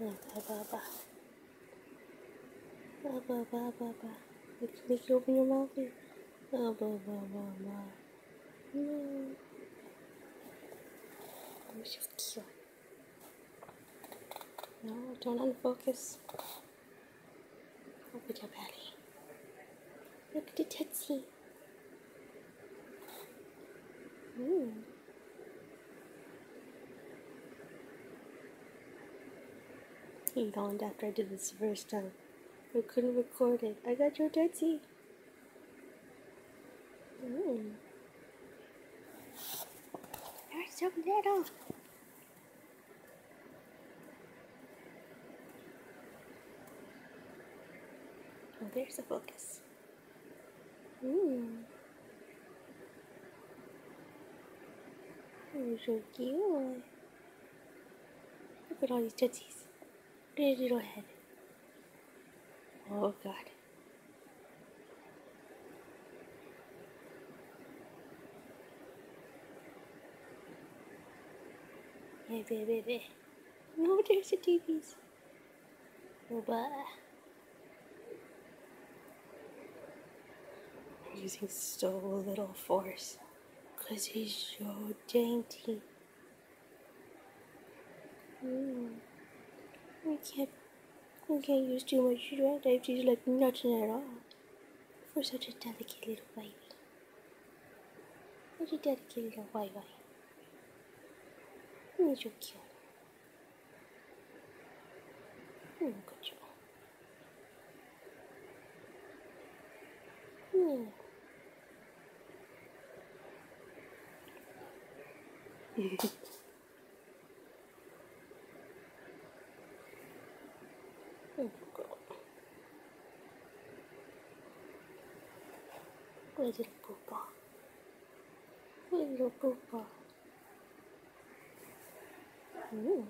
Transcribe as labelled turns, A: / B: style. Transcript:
A: Make, make you open your mouth. Ba ba ba ba ba. No. You're so cute. No, don't unfocus. At your belly. Look at the tootsie. Mm. He yawned after I did this the first time. I couldn't record it. I got your tootsie. Mm. You're so little. Oh, there's the focus. Mmm. You're so cute. Look at all these tootsies. His little head. Oh, God. Hey, baby, baby. No, there's the TVs. Bye. using so little force because he's so dainty. Mm. Can't, I can't use too much strength. I have to like nothing at all for such a delicate little baby. Such a delicate little baby. He's so cute. Oh, good job. Hmm. oh, little poopa. Good little poopa. Mm.